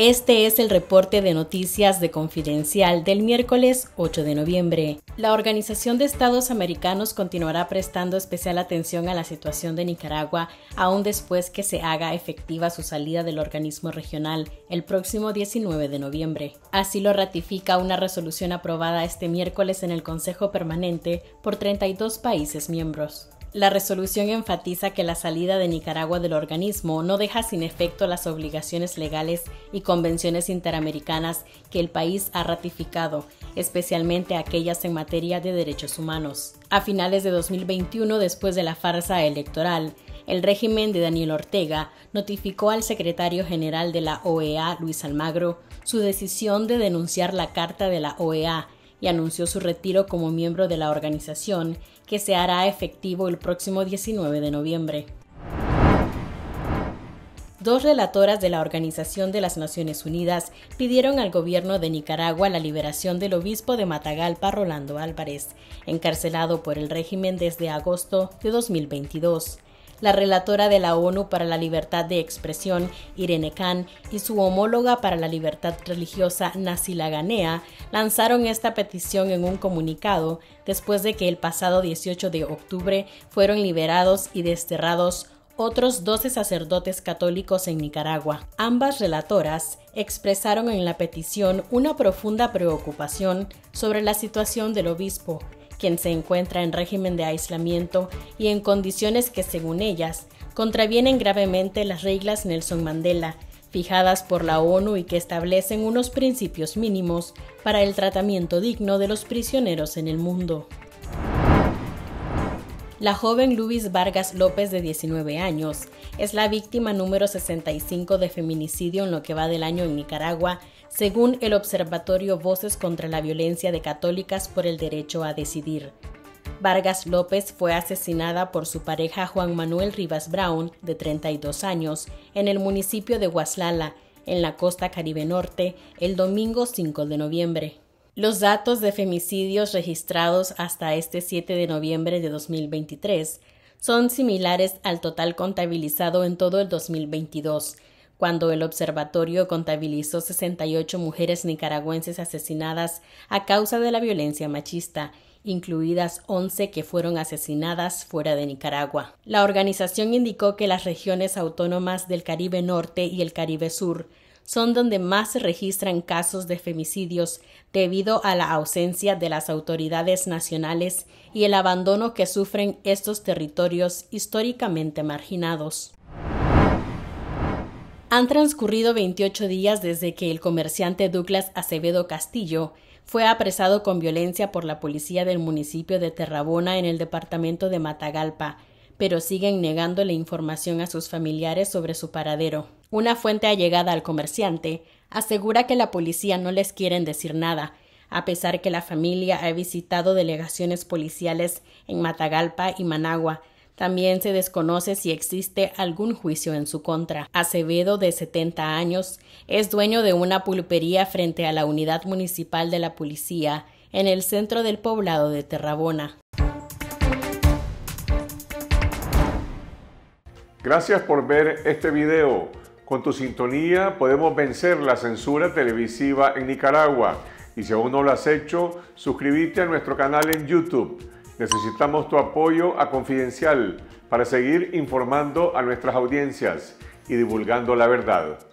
Este es el reporte de noticias de Confidencial del miércoles 8 de noviembre. La Organización de Estados Americanos continuará prestando especial atención a la situación de Nicaragua aún después que se haga efectiva su salida del organismo regional el próximo 19 de noviembre. Así lo ratifica una resolución aprobada este miércoles en el Consejo Permanente por 32 países miembros. La resolución enfatiza que la salida de Nicaragua del organismo no deja sin efecto las obligaciones legales y convenciones interamericanas que el país ha ratificado, especialmente aquellas en materia de derechos humanos. A finales de 2021, después de la farsa electoral, el régimen de Daniel Ortega notificó al secretario general de la OEA, Luis Almagro, su decisión de denunciar la Carta de la OEA y anunció su retiro como miembro de la organización, que se hará efectivo el próximo 19 de noviembre. Dos relatoras de la Organización de las Naciones Unidas pidieron al gobierno de Nicaragua la liberación del obispo de Matagalpa, Rolando Álvarez, encarcelado por el régimen desde agosto de 2022 la relatora de la ONU para la Libertad de Expresión, Irene Khan, y su homóloga para la libertad religiosa, Nasila Ganea, lanzaron esta petición en un comunicado después de que el pasado 18 de octubre fueron liberados y desterrados otros 12 sacerdotes católicos en Nicaragua. Ambas relatoras expresaron en la petición una profunda preocupación sobre la situación del obispo, quien se encuentra en régimen de aislamiento y en condiciones que, según ellas, contravienen gravemente las reglas Nelson Mandela, fijadas por la ONU y que establecen unos principios mínimos para el tratamiento digno de los prisioneros en el mundo. La joven Luis Vargas López, de 19 años, es la víctima número 65 de feminicidio en lo que va del año en Nicaragua, según el Observatorio Voces contra la Violencia de Católicas por el Derecho a Decidir. Vargas López fue asesinada por su pareja Juan Manuel Rivas Brown, de 32 años, en el municipio de Huaslala, en la costa caribe norte, el domingo 5 de noviembre. Los datos de femicidios registrados hasta este 7 de noviembre de 2023 son similares al total contabilizado en todo el 2022, cuando el observatorio contabilizó 68 mujeres nicaragüenses asesinadas a causa de la violencia machista, incluidas 11 que fueron asesinadas fuera de Nicaragua. La organización indicó que las regiones autónomas del Caribe Norte y el Caribe Sur son donde más se registran casos de femicidios debido a la ausencia de las autoridades nacionales y el abandono que sufren estos territorios históricamente marginados. Han transcurrido 28 días desde que el comerciante Douglas Acevedo Castillo fue apresado con violencia por la policía del municipio de Terrabona en el departamento de Matagalpa, pero siguen negando la información a sus familiares sobre su paradero. Una fuente allegada al comerciante asegura que la policía no les quieren decir nada, a pesar que la familia ha visitado delegaciones policiales en Matagalpa y Managua. También se desconoce si existe algún juicio en su contra. Acevedo, de 70 años, es dueño de una pulpería frente a la unidad municipal de la policía en el centro del poblado de Terrabona. Gracias por ver este video. Con tu sintonía podemos vencer la censura televisiva en Nicaragua. Y si aún no lo has hecho, suscríbete a nuestro canal en YouTube. Necesitamos tu apoyo a Confidencial para seguir informando a nuestras audiencias y divulgando la verdad.